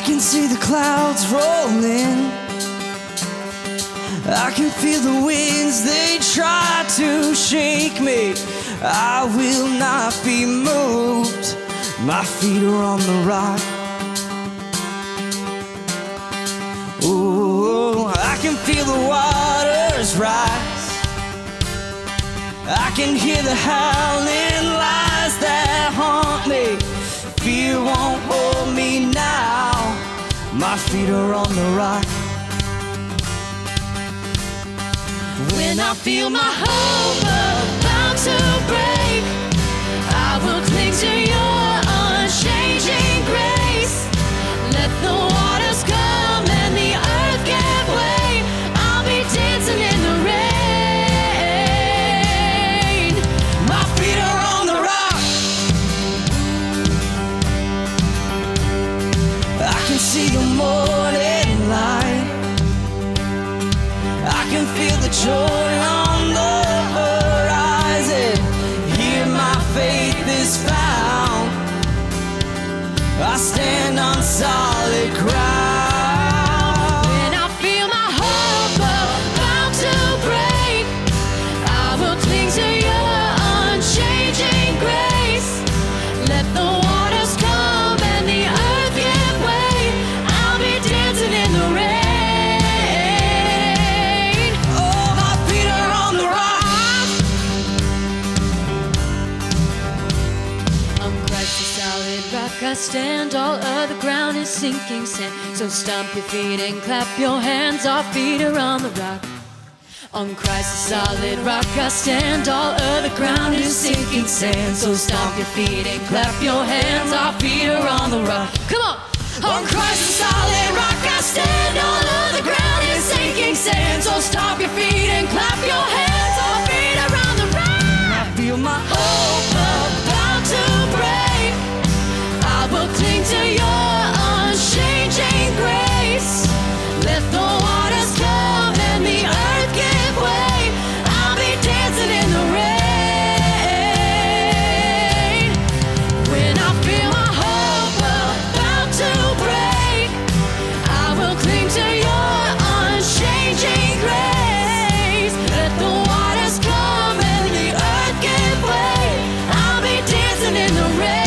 I can see the clouds rolling. I can feel the winds, they try to shake me. I will not be moved. My feet are on the rock. Ooh, I can feel the waters rise. I can hear the howling lies that haunt me. Fear won't. My feet are on the rock. When I feel my hope about to break, faith is found. I stand on I stand, all other ground is sinking sand. So stomp your feet and clap your hands, our feet are on the rock. On Christ the solid rock I stand, all other ground is sinking sand. So stomp your feet and clap your hands, our feet are on the rock. Come on! On Christ the solid rock I stand, all other ground is sinking sand. So stomp your feet and clap your in the rain.